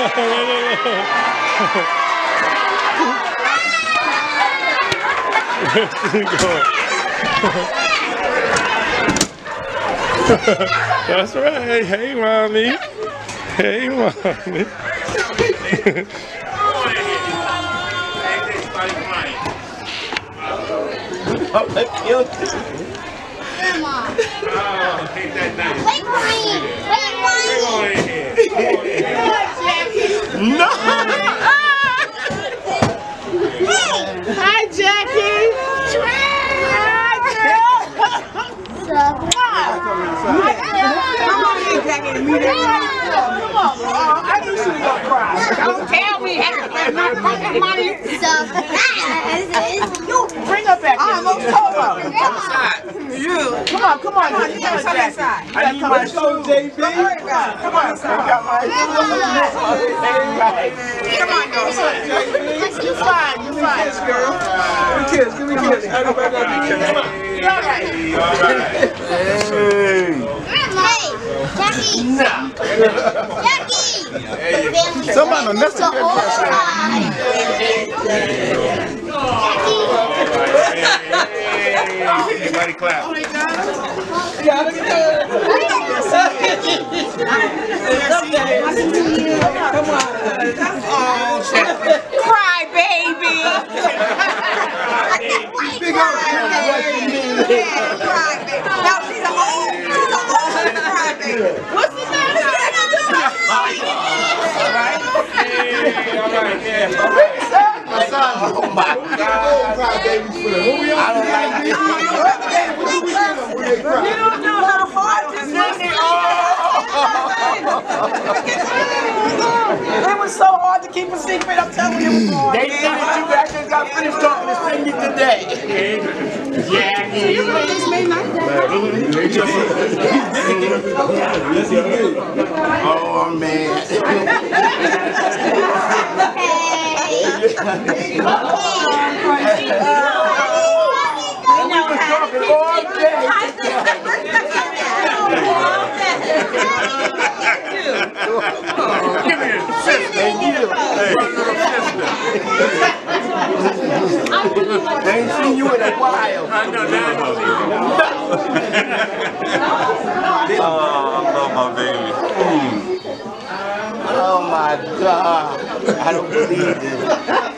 That's right. Hey, mommy. Hey, mommy. Wait for me. Wait for me. Hi, Jackie. Hi, girl. Come on Jackie. to. Come cry. Don't tell me. That's not fucking money. You bring her back. I almost told her. You. Come on, come on. Come on, Jackie. I need my show, JB. Come on, come on. my Come on, girl. You fine, you fine, girl. kiss. Give me kiss. Everybody got me kiss. You all right? Hey. Hey, Jackie. Jackie. Family Somebody friend. messed up So alright. Everybody clap. Cry, baby. Big old Cry, baby. Now she's an old, she's an old cry, baby. What's the matter? Oh my God. Cry babies for we on? I don't like this. What do we get them when they cry? You don't know how hard this is. It was so hard to keep a secret. I'm telling you, it was hard. They said that you guys just got finished talking to sing it today. Oh man. Talking all day. Thank you. I ain't seen you in a while. Oh, I my baby. Oh my God. I don't believe this.